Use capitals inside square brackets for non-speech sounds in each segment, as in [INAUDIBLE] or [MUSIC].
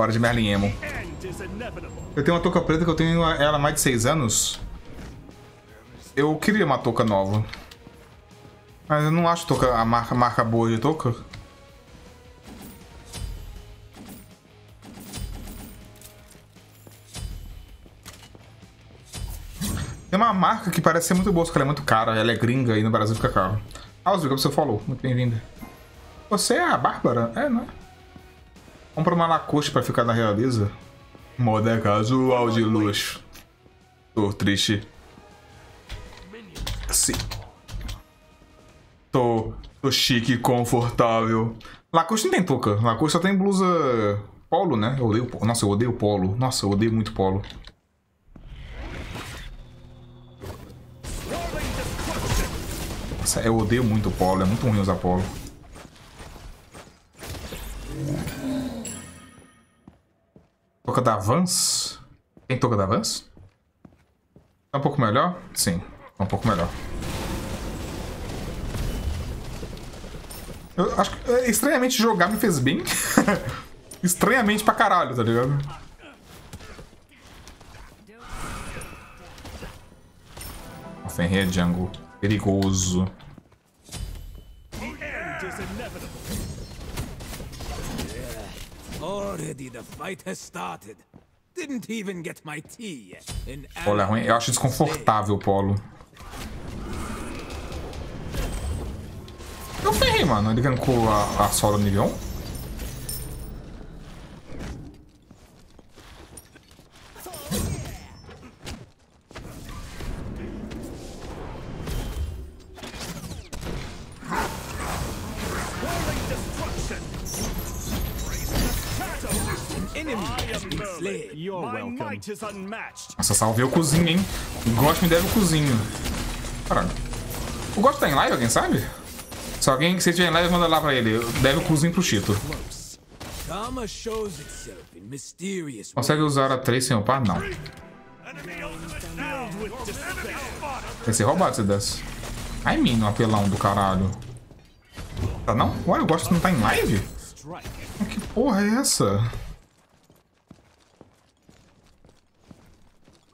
Hora de Merlin Emo. Eu tenho uma touca preta que eu tenho ela há mais de 6 anos. Eu queria uma touca nova. Mas eu não acho touca, a marca, marca boa de touca. Tem uma marca que parece ser muito boa, só que ela é muito cara. Ela é gringa e no Brasil fica caro. Ah, obrigado você falou. Muito bem-vinda. Você é a Bárbara? É, né? Compra uma Lacoste pra ficar na Realiza. Moda casual de luxo. Tô triste. Sim. Tô, tô chique e confortável. Lacoste não tem touca. Lacoste só tem blusa polo, né? Eu odeio polo. Nossa, eu odeio polo. Nossa, eu odeio muito polo. Nossa, eu odeio muito polo. É muito ruim usar polo. Toca da Vans? Tem toca da Vans? Tá um pouco melhor? Sim, tá um pouco melhor. Eu acho que é, estranhamente jogar me fez bem. [LAUGHS] estranhamente pra caralho, tá ligado? Fenrir Jungle. Perigoso. É ruim. Eu acho desconfortável polo. Eu ferrei, mano. Ele gankou a, a solo nível 1. Nossa, salvei o cozinho, hein? O Ghost me deve o cozinho. Caralho. O Ghost tá em live, alguém sabe? Se alguém que estiver em live, manda lá pra ele. Deve o cozinho pro Chito. Consegue usar a 3 sem upar? Não. Vai ser roubado se desse. Ai, mino, apelão do caralho. Tá não? Ué, o Ghost não tá em live? Que porra é essa?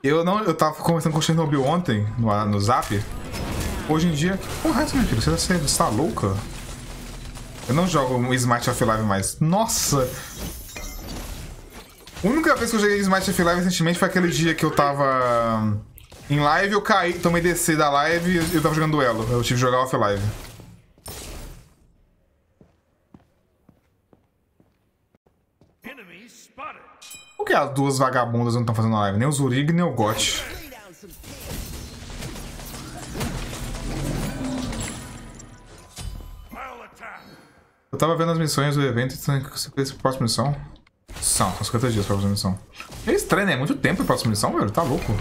Eu não, eu tava conversando com o Chernobyl ontem, no, no zap. Hoje em dia, porra é meu filho? Você, você está louca? Eu não jogo Smite of mais. Nossa! A única vez que eu joguei Smite of recentemente foi aquele dia que eu tava em live, eu caí, tomei DC da live e eu tava jogando duelo. Eu tive que jogar off-live. Que as duas vagabundas não estão fazendo live? Nem o Zurig, nem o Got. Eu tava vendo as missões do evento e tem que próxima missão. São, são 50 dias pra próxima missão. É estranho, né? É muito tempo pra próxima missão, velho. Tá louco.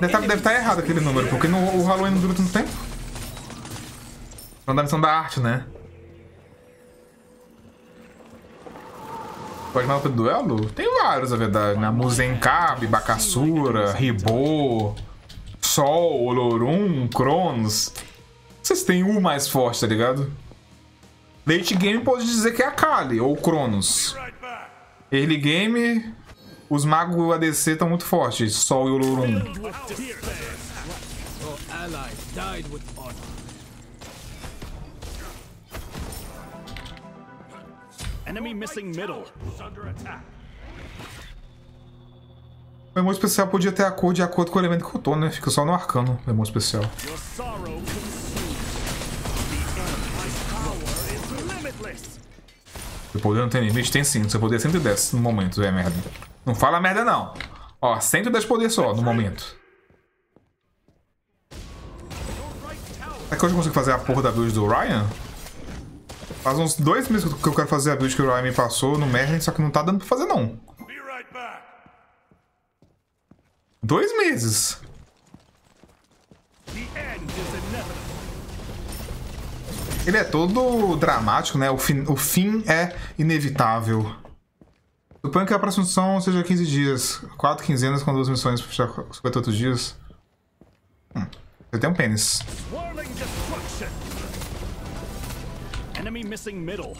Deve estar tá, tá errado aquele número, porque no, o Halloween não dura tanto tempo. Não da missão da arte, né? Pode mandar pro duelo? Tem vários, na verdade, né? Muzenkab, Bakasura, Ribô, Sol, Olorum, Cronos. Vocês têm o mais forte, tá ligado? Late game pode dizer que é a Kali ou Cronos. Early game, os magos ADC estão muito fortes. Sol e Olorum. Enemy missing middle. O emote especial podia ter a cor de acordo com o elemento que eu tô, né? Fica só no arcano o especial. Seu poder não tem limite? Tem sim. Seu poder é 110 no momento, é merda. Não fala merda, não. Ó, 110 poder só no momento. É que hoje eu consigo fazer a porra da build do Ryan? Faz uns dois meses que eu quero fazer a build que o Ryan me passou no Merlin, só que não tá dando pra fazer, não. Dois meses. Ele é todo dramático, né? O fim, o fim é inevitável. Suponho que a próxima missão seja 15 dias. 4 quinzenas com duas missões por 58 dias. Hum, você tem um pênis. Enemy missing middle.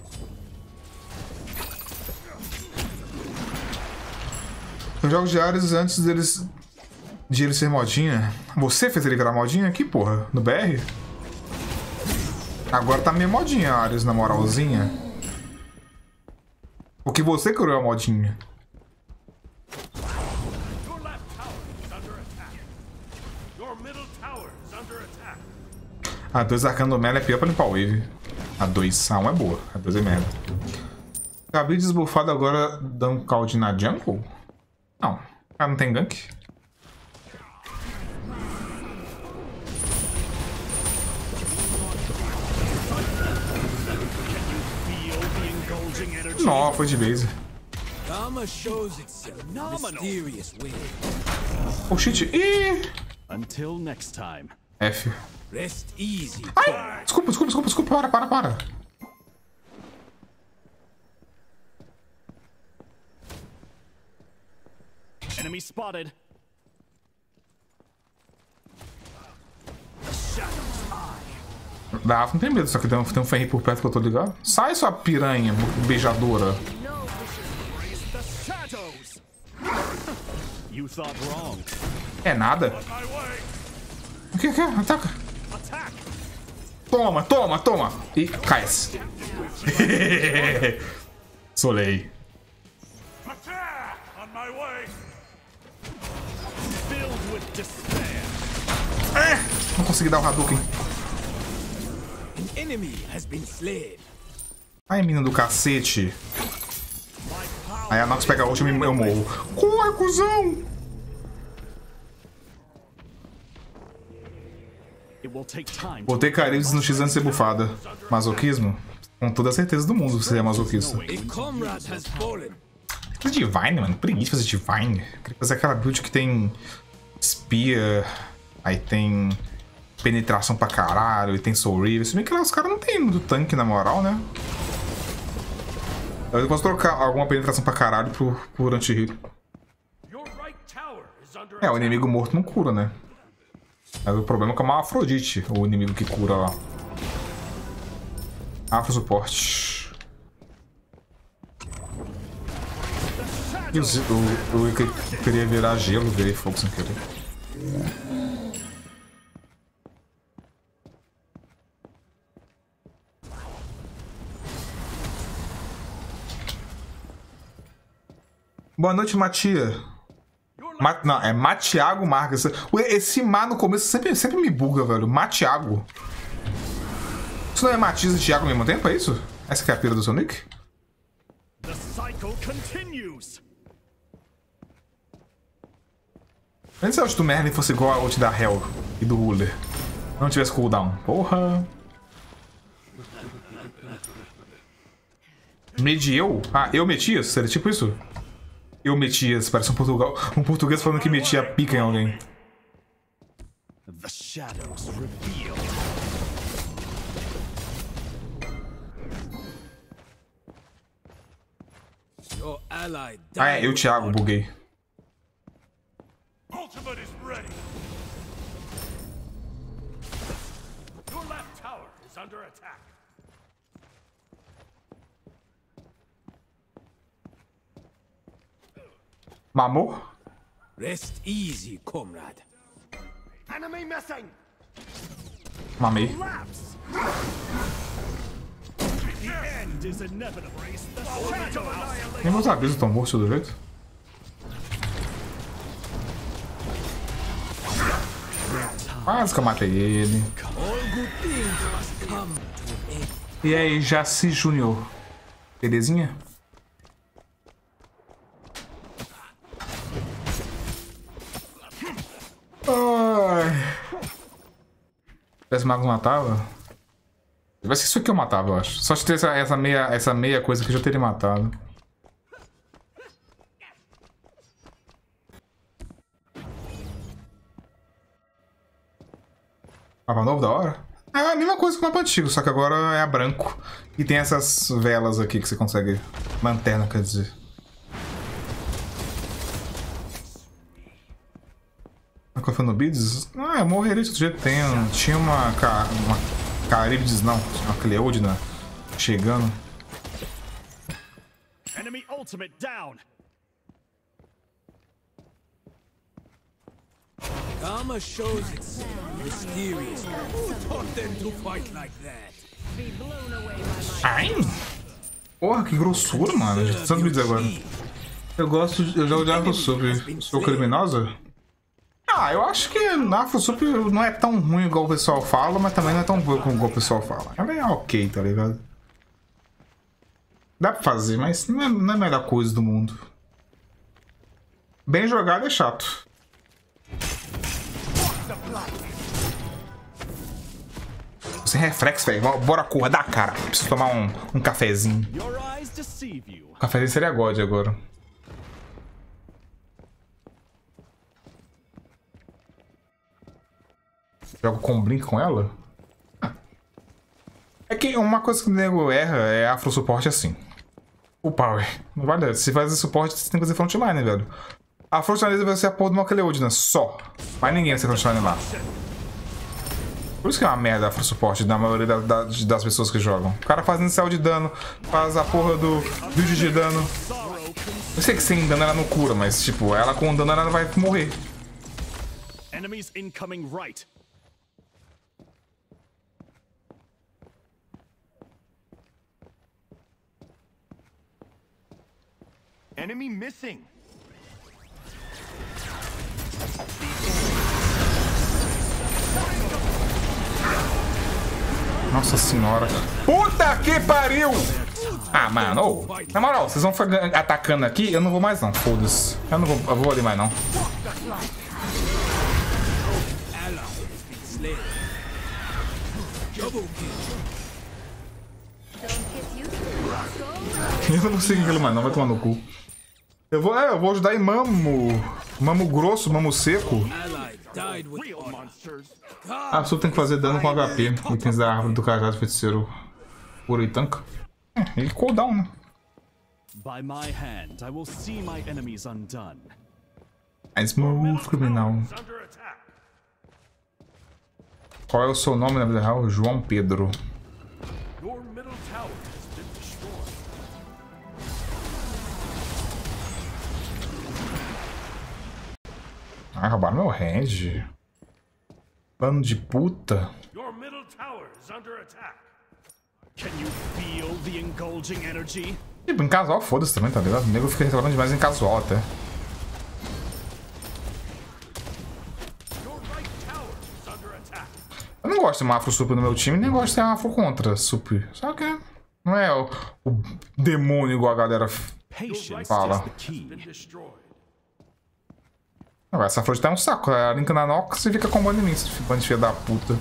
Eu jogo diários antes deles. de ele ser modinha. Você fez ele virar modinha aqui, porra? No BR? Agora tá meio modinha, Ares, na moralzinha. Porque você criou a modinha. A 2 Arcano Mela é pior pra limpar o Wave. A 2, a 1 é boa, a 2 é merda. Acabei desbufado agora dando calde na jungle? Não. Ah, não tem gank? Não, foi de base. Oh shit. Ih! Until next time. F. Ai! Desculpa, desculpa, desculpa, desculpa. Para, para, para. Enemy spotted. Da Rafa não tem medo, só que tem um, tem um ferrinho por perto que eu tô ligado. Sai, sua piranha beijadora. É nada. O que que é? Ataca. Toma, toma, toma. E cai. [LAUGHS] Solei. É, não consegui dar o Hadouken. Ai, menino do cacete. Aí a Nox pega a última e eu morro. Corre, cuzão! Vou ter carícios no X antes de ser bufada. Masoquismo? Com toda a certeza do mundo você é masoquista. Fazer Divine, mano. Preguiça fazer Divine. Queria fazer aquela build que tem Spear, aí tem penetração pra caralho, e tem Soul River. Se bem que lá os caras não tem muito tanque, na moral, né? Eu posso trocar alguma penetração pra caralho por, por anti-hero. É, o inimigo morto não cura, né? Mas o problema é que é uma Afrodite, o inimigo que cura lá. Afro suporte. Eu, eu, eu, queria virar gelo, virei fogo sem querer. Boa noite, Matia. Ma não, é Matiago Marques. Esse Má no começo sempre, sempre me buga, velho. Matiago. Isso não é Matias e Thiago ao mesmo tempo, é isso? Essa que é a pira do Sonic? The cycle continues. Antes se do Merlin fosse igual a ult da Hell e do Ruler. Não tivesse cooldown. Porra. Medieu? Ah, eu meti Seria tipo isso? Eu Metias, parece um, Portugal, um português falando que metia pica em alguém. The shadows reveal. Ah, é, eu, Thiago, buguei. Ultimate is ready. Your left tower is under attack. Mamou? Rest easy, comrade. Enemy missing. Mamei. Nem meus avisos estão mortos do jeito. Quase que eu matei ele. E aí, Jaci Júnior. Belezinha? Esse mago matava? Vai ser isso aqui eu matava, eu acho. Só de ter essa, essa, meia, essa meia coisa que eu já teria matado. Mapa novo da hora? É a mesma coisa que o mapa antigo, só que agora é branco. E tem essas velas aqui que você consegue... Lanterna, quer dizer. No? Ah, eu morreria de outro jeito. Tem, tinha uma, uma Caribdes, não. Uma Cleodina chegando. Enemy ultimate down. Karma shows its mysterious. Who taught them to fight like that? Ai! Porra, que grossura, mano. Santos agora. Eu gosto, de- eu jogo de Afrosup. Sou criminosa? Ah, eu acho que a Afrosup não é tão ruim igual o pessoal fala, mas também não é tão boa como o pessoal fala. Ela é ok, tá ligado? Dá pra fazer, mas não é, não é a melhor coisa do mundo. Bem jogado é chato. Sem reflexo, velho. Bora acordar, cara. Preciso tomar um, um cafezinho. O cafezinho seria God agora. Jogo com blink com ela? É que uma coisa que o nego erra é afro suporte assim. O power. Não vale. Se fazer suporte, você tem que fazer frontline, velho. A frontline vai ser a porra do Macleodina, só. Vai ninguém ser frontline lá. Por isso que é uma merda afro suporte da maioria da- da- das pessoas que jogam. O cara fazendo céu de dano, faz a porra do build de dano. Eu sei que sem dano ela não cura, mas tipo, ela com dano ela vai morrer. Enemies incoming right. Enemy missing. Nossa senhora. Puta que pariu! Ah, mano, ô, na moral, vocês vão ficar atacando aqui, eu não vou mais não, foda-se. Eu não vou, eu vou ali mais não. Ally has been slain. Eu não vou seguir aquilo mais não, vai tomar no cu. Eu vou, é, eu vou ajudar em mamo. Mamo grosso, mamo seco. Ah, só tem que fazer dano com HP. Itens da árvore do cajado feiticeiro. Puro e tanca. É, ele cooldown, né? By my hand, I will see my enemies undone. É smooth criminal. Qual é o seu nome na vida real? João Pedro. Ah, roubaram meu range. Bando de puta. Your middle tower is under attack. Can you feel the engulging energy? Tipo, em casual, foda-se também, tá ligado? O nego fica reclamando demais em casual até. Eu não gosto de uma afro super no meu time, nem gosto de ter uma afro contra super. Só que não é o, o demônio igual a galera. Patience Fala. is the key. Agora, essa afro tá um saco. Ela linka na Nox e fica combando em mim, esse bando da puta.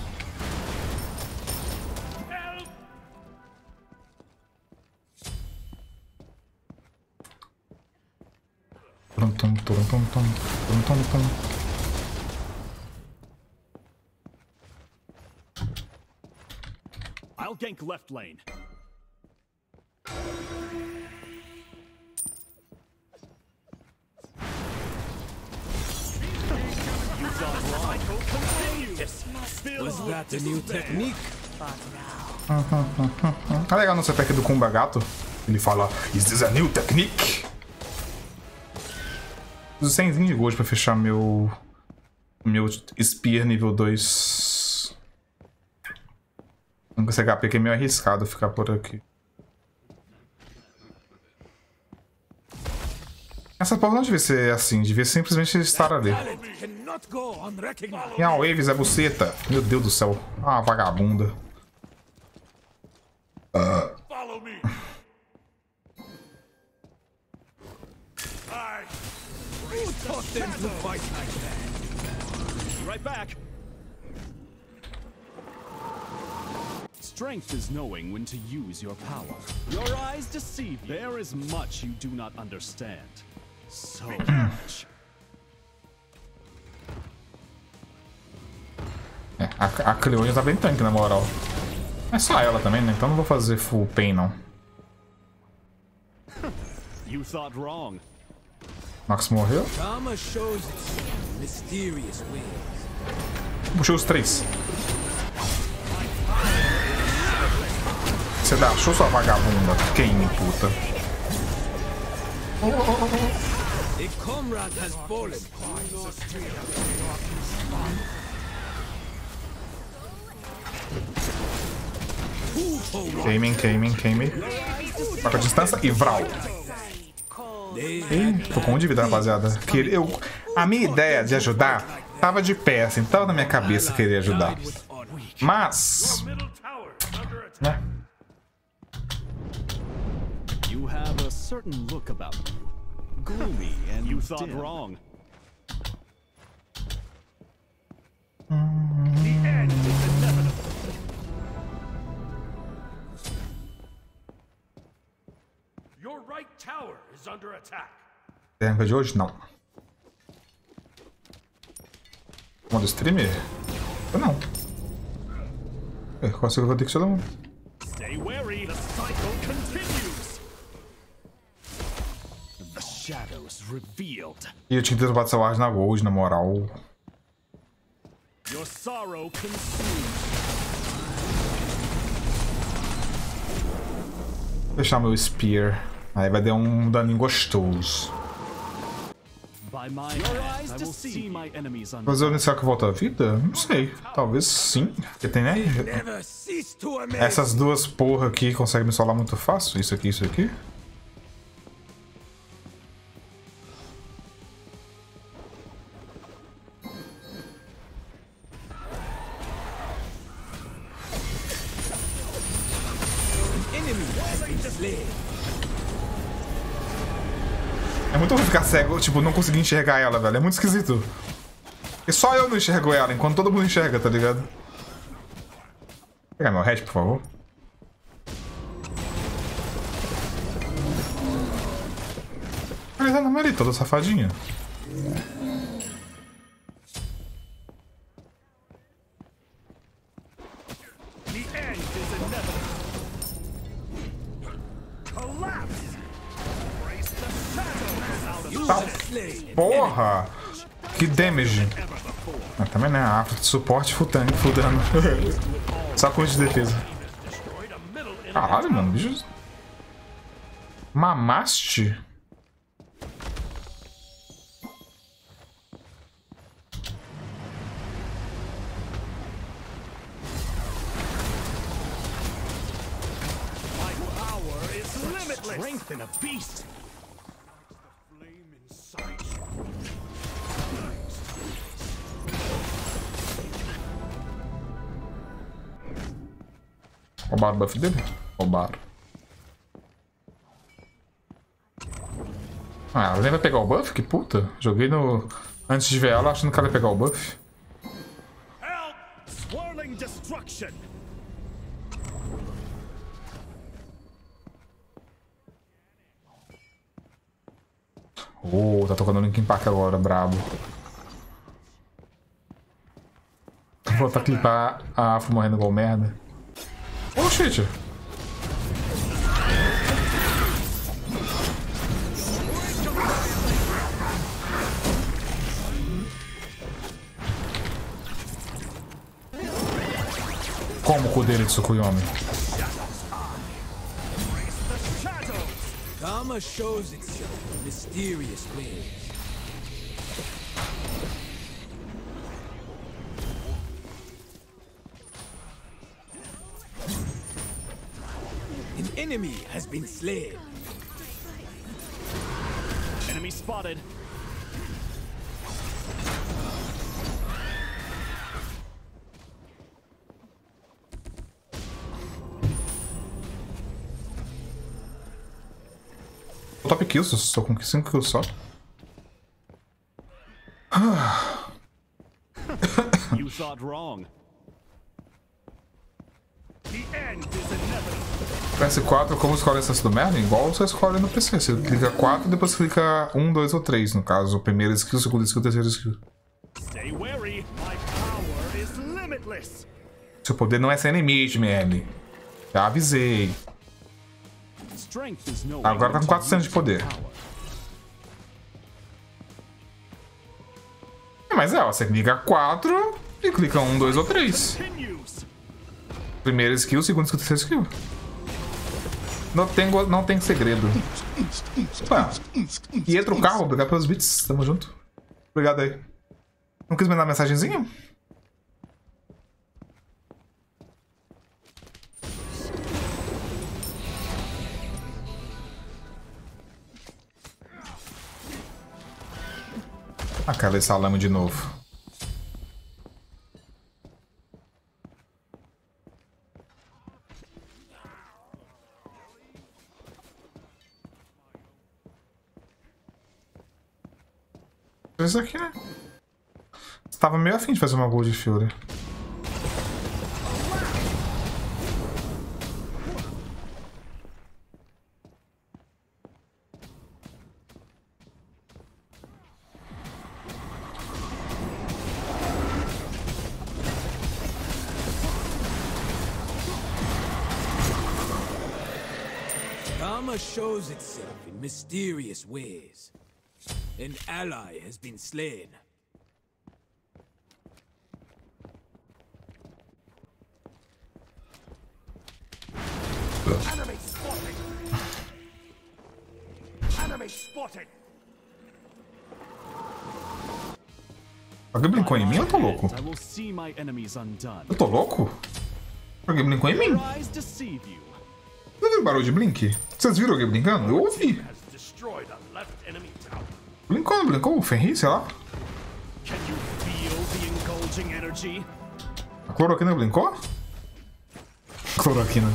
I'll gank left lane. Was that the new technique? [LAUGHS] Tá legal do Kumba Gato. Ele fala: Is this a new technique? Uso 100 de gold pra fechar meu. Meu Spear nível 2. Com esse HP é meio arriscado ficar por aqui. Essa porra não devia ser assim, devia simplesmente estar ali. Talent cannot go unrecognized. E a Waves é buceta. Meu Deus do céu. Ah, vagabunda. That? Right back. Strength is knowing when to use your power. Your eyes deceive you. There is much you do not understand. So much. É, a, a Cleone tá bem tanque, na moral. É só ela também, né? Então não vou fazer full pain, não. You thought wrong. Max morreu. Puxou os três. Você dá show sua vagabunda. Queime, puta. A comrade has fallen. Queimem, queimem, queimem. Toca a distância e vral. Ih, tô com um de vida, rapaziada. Que eu, a minha ideia de ajudar tava de pé, assim, tava na minha cabeça querer ajudar. Mas, né? You have a certain look about you. Gloomy and you thought wrong. The end is inevitable. Your right tower is under attack. Técnica de hoje? Não. Modo streamer? Eu não. Eu consigo vou ter que todo mundo. Stay wary, the cycle continues. The shadows revealed. E eu tinha que ter roubado essa Ward na Gold, na moral. Your sorrow fechar meu Spear. Aí vai dar um daninho gostoso. By my hand, I will see my enemies under. Fazer o inicial que volta à vida? Não sei. Talvez sim. Porque tem, né? Essas duas porra aqui conseguem me solar muito fácil. Isso aqui, isso aqui. Tipo, não conseguir enxergar ela, velho. É muito esquisito. E só eu não enxergo ela, enquanto todo mundo enxerga, tá ligado? Pega meu head, por favor. Ela tá na toda safadinha. Tá. Porra! Que damage. Ah, também né? A Afro de suporte full tank, full dano. [LAUGHS] Só coisa de defesa. Caralho, mano, bicho. Mamaste? Buff dele? Roubaram. Ah, ela nem vai pegar o buff? Que puta. Joguei no. Antes de ver ela, achando que ela ia pegar o buff. Oh, tá tocando Linkin Park agora, brabo. Vou voltar a clipar a Afro morrendo igual merda. Oh shit! Como o cu dele de Tsukuyomi? Karma shows itself mysterious ways. Enemy has been slain. Enemy spotted. Top kills, estou com 5 kills só. PS4, como escolhe a essência do Merlin? Igual você escolhe no PC. Você clica 4 e depois clica 1, 2 ou 3. No caso, o primeiro skill, o segundo skill, o terceiro skill. Stay wary. My power is limitless. Seu poder não é ser inimigo, Merlin. Já avisei. Agora tá com 400 de poder. É, Mas é, ó, você clica 4 e clica 1, 2 ou 3. Continues. Primeiro skill, segundo skill, terceiro skill. Não tem, não tem segredo. Opa. E entra o carro, obrigado pelos bits. Tamo junto. Obrigado aí. Não quis mandar mensagenzinha? Aquela esse salame de novo. Isso aqui, né? Tava meio afim de fazer uma Gold Fury. Shows itself in mysterious ways. An ally has been slain. Enemy spotted! Enemy spotted! Alguém brincou em mim ou eu tô louco? I will see my enemies undone. Eu tô louco? Alguém brincou em mim? Your eyes deceive you. Você viu o barulho de blink? Vocês viram alguém brincando? Eu ouvi. Tower. Brincou? O Fenrir, sei lá. A cloroquina brincou? Cloroquina.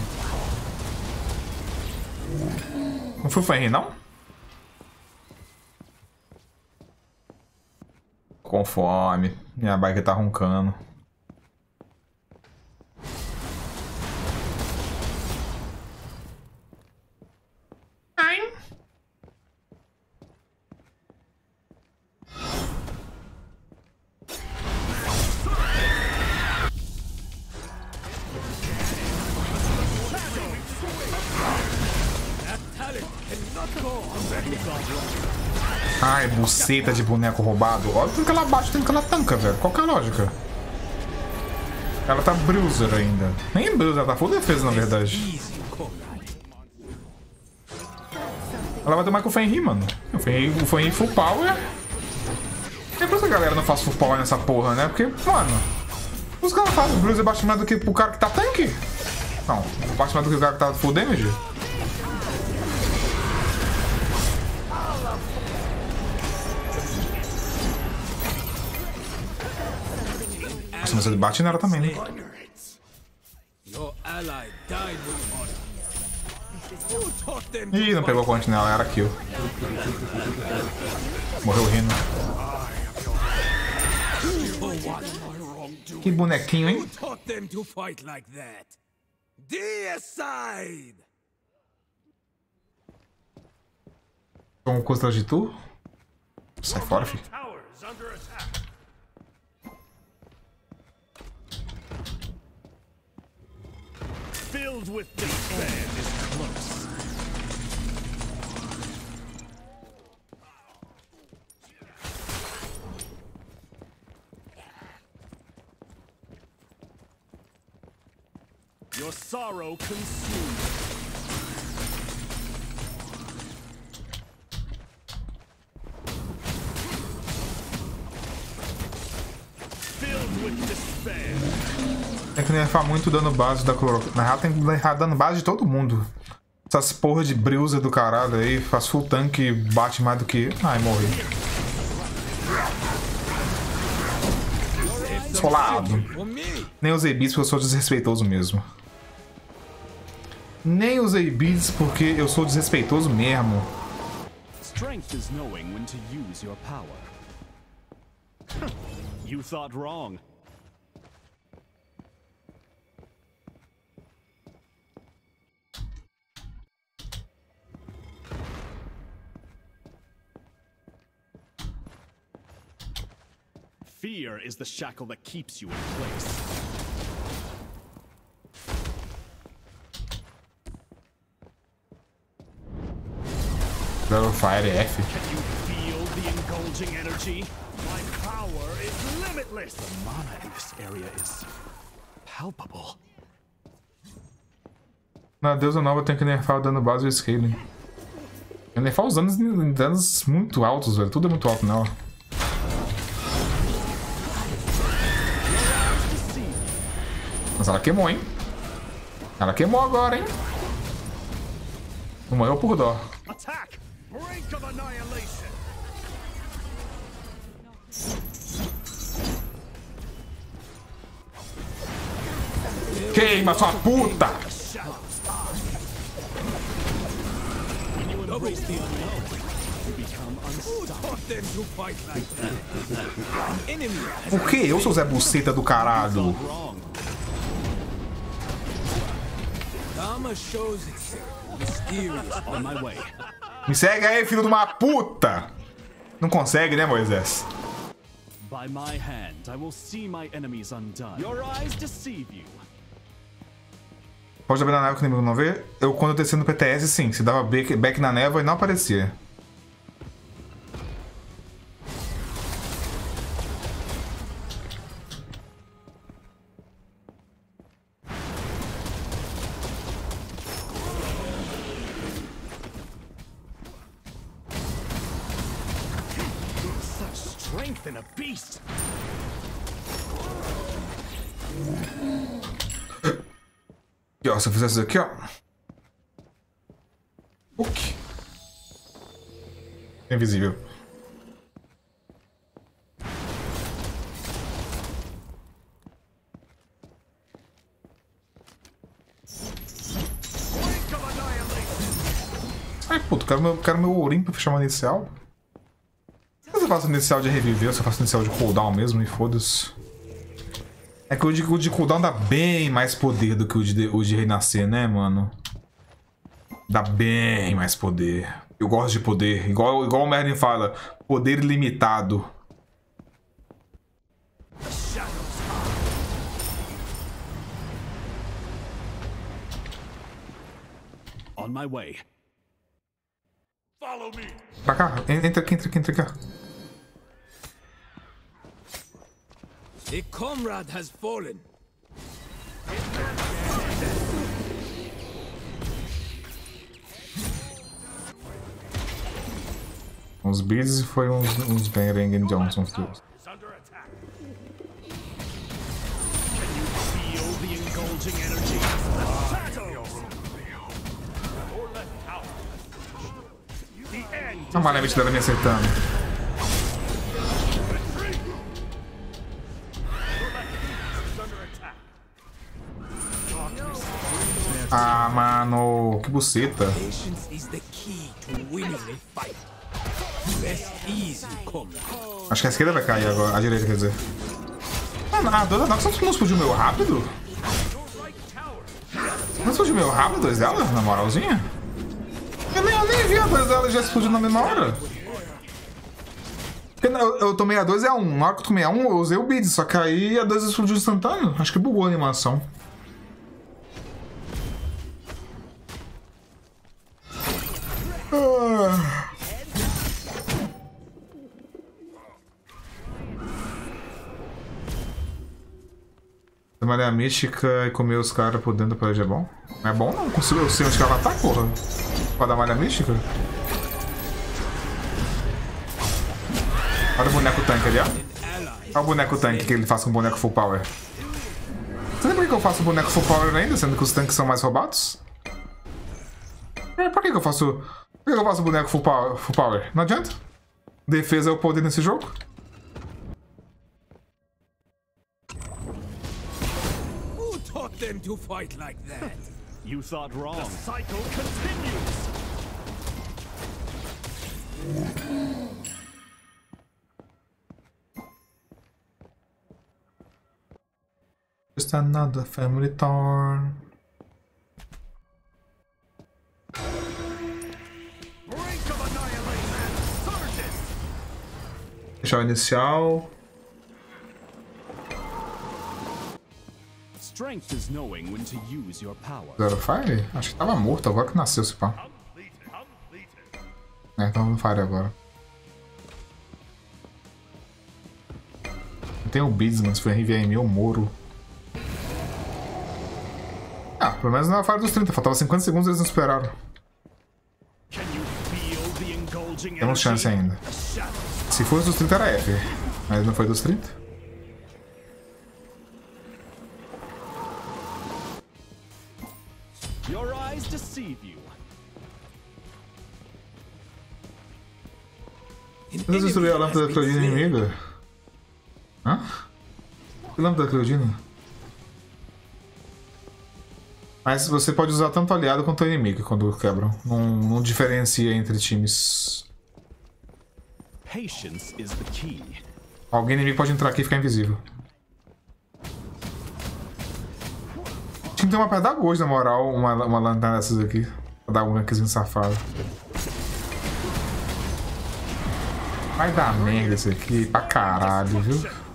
Não foi o Fenrir, não? Com fome. Minha bike tá roncando. Ai, buceta de boneco roubado. Olha tudo que ela bate, tudo que ela tanca, velho. Qual que é a lógica? Ela tá bruiser ainda. Nem bruiser, ela tá full defesa, na verdade. Ela vai tomar com o Fenrir, mano. O Fenrir, o Fenrir full power. É por isso que a galera não faz full power nessa porra, né? Porque, mano... Os caras fazem bruiser bate mais do que o cara que tá tanque. Não, bate mais do que o cara que tá full damage. Mas ele bate nela também, né? Ih, não pegou a corrente nela, era kill. Morreu rindo. Que bonequinho, hein? Who taught them to fight like that? Deicide! Com o custo de tu? Sai fora, filho. Filled with despair is close. Your sorrow consumes. Filled with despair. Tem que nerfar muito o dano base da cloroquina. Na real, tem que nerfar dano base de todo mundo. Essas porra de bruiser do caralho aí, faz full tanque, bate mais do que. Ai, morri. Solado. Nem usei beats porque eu sou desrespeitoso mesmo. Nem usei beats porque eu sou desrespeitoso mesmo. Strength is knowing when to use your power. [LAUGHS] you thought wrong. Fear is the shackle that keeps you in place. Battle Fire F. Can you feel the engulfing energy? My power is limitless. The mana in this area is palpable. Na deusa nova tem que nerfar o dano base e o scaling. Tem que nerfar os danos em danos muito altos, velho. Tudo é muito alto nela. Mas ela queimou, hein? Ela queimou agora, hein? Não morreu por dó. Queima, sua puta! Por que eu sou Zé Buceta do caralho? Me segue aí, filho de uma puta! Não consegue, né, Moisés? By my hand, I will see my enemies undone. Your eyes deceive you. Pode abrir na névoa que o inimigo não vê? Eu, quando eu desci no PTS, sim. Se dava back, back na névoa e não aparecia. Se eu fizesse isso aqui, ó. Uk. Invisível. Ai, puto, quero meu, quero meu ourinho pra fechar uma inicial. Se eu faço inicial de reviver, se eu faço inicial de cooldown mesmo, e foda-se. É que o de, o de cooldown dá bem mais poder do que o de, o de renascer, né, mano? Dá bem mais poder. Eu gosto de poder. Igual, igual o Merlin fala, poder ilimitado. On my way. Follow me! Pra cá, en- entra aqui, entra aqui, entra aqui. A comrade has fallen. Uns beats e foi uns, uns Benrengen Johnson. Tower. The end! A deve me acertando. Ah, mano, que buceta. Acho que a esquerda vai cair agora, a direita quer dizer. Mano, a Dona Nox não explodiu meio rápido? Não explodiu meio rápido dois dela, na moralzinha? Eu nem, eu nem vi a dois dela já explodiu na mesma hora. Eu, eu tomei a 2 e a 1. Um. Na hora que eu tomei a 1, um, eu usei o bid, só que aí a 2 explodiu instantâneo. Acho que bugou a animação. Ah. A mística e comer os caras por dentro da parede é bom? Não é bom não, consigo eu sei onde que ela tá, porra. Pra dar malha mística? Olha o boneco tanque ali, ó. Olha o boneco tanque que ele faz com o boneco full power. Você lembra que eu faço boneco full power ainda, sendo que os tanques são mais roubados? É, que eu faço. Por que, eu faço boneco full power, full power? Não adianta. Defesa é o poder nesse jogo. Who taught them to fight like that? You thought wrong. Cycle continues! Just another family torn. Your power. Zero Fire? Acho que tava morto agora que nasceu esse pá. É, então no Fire agora. Tem o Beads, mas foi RVM o Moro. Ah, pelo menos na falha dos 30. Faltava 50 segundos e eles não esperaram. Temos chance ainda. Se fosse dos 30 era F. Mas não foi dos 30. Your eyes deceive you. Você destruiu a lâmpada da Claudina inimiga? Hã? Que lâmpada da Claudina? Mas você pode usar tanto aliado quanto inimigo quando quebram. Não, não diferencia entre times. Patience is the key. Alguém inimigo pode entrar aqui e ficar invisível. Tinha que ter uma pedra gosto, na moral, uma, uma lanterna dessas aqui. Pra dar um ganquezinho safado. Vai dar merda isso aqui pra caralho, viu?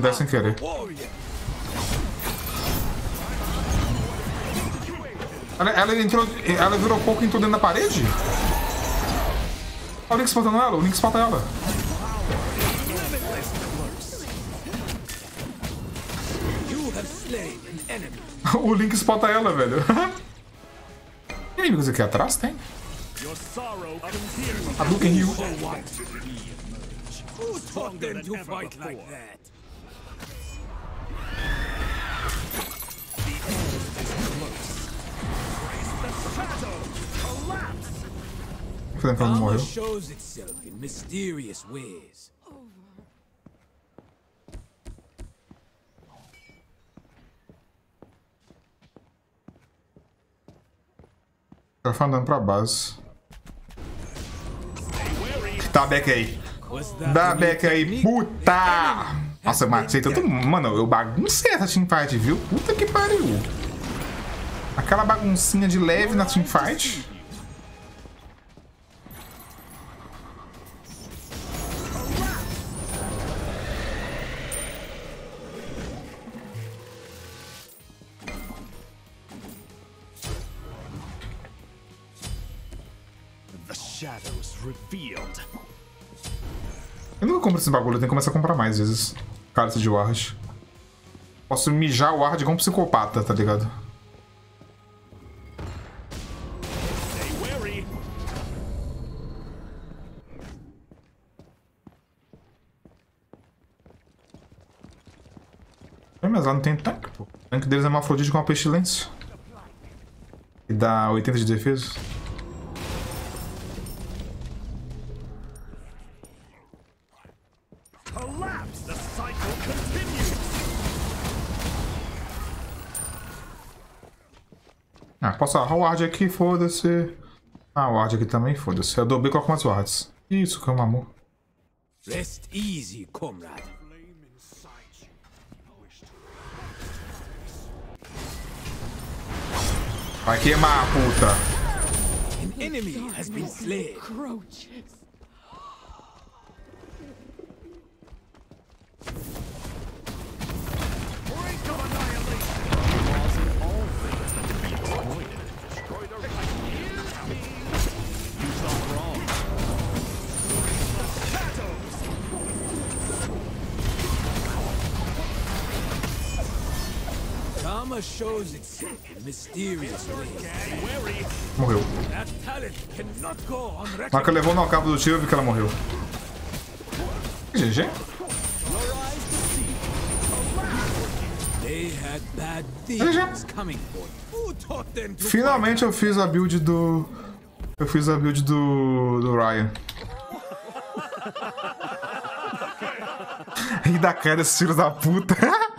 Eu 10 sem querer. Ela, ela entrou. Ela virou pouco e entrou dentro da parede? Olha o Link espantando ela, o Link espanta ela. [LAUGHS] O Link espanta ela, velho. [LAUGHS] Tem inimigos aqui atrás? Tem. Duke Rio. Who taught them to fight like that? Fazendo que ela não morreu. shows itself in mysterious ways. Ela foi andando pra base. Dá back aí. Dá back aí, puta! Nossa, eu matei tanto. Mano, eu baguncei essa teamfight, viu? Puta que pariu. Aquela baguncinha de leve na teamfight. Eu nunca compro esse bagulho, eu tenho que começar a comprar mais vezes. Cálice de Ward. Posso mijar o Ward igual um psicopata, tá ligado? É, mas lá não tem tanque, pô. O tanque deles é uma Afrodite com uma pestilência. E dá 80 de defesa. Arrar o Ward aqui, foda-se. Ah, o Ward aqui também, foda-se. Eu dobrei coloco mais Wards. Isso, que é um amor. Rest easy, comrade. Vai queimar, puta. An enemy has been slain. Karma shows itself in mysterious ways. Morreu. Unrecognized. levou no cabo do tiro, vi que ela morreu. GG. Finalmente eu fiz a build do. Eu fiz a build do. do Ryan. e da cara desses filhos da puta. [LAUGHS]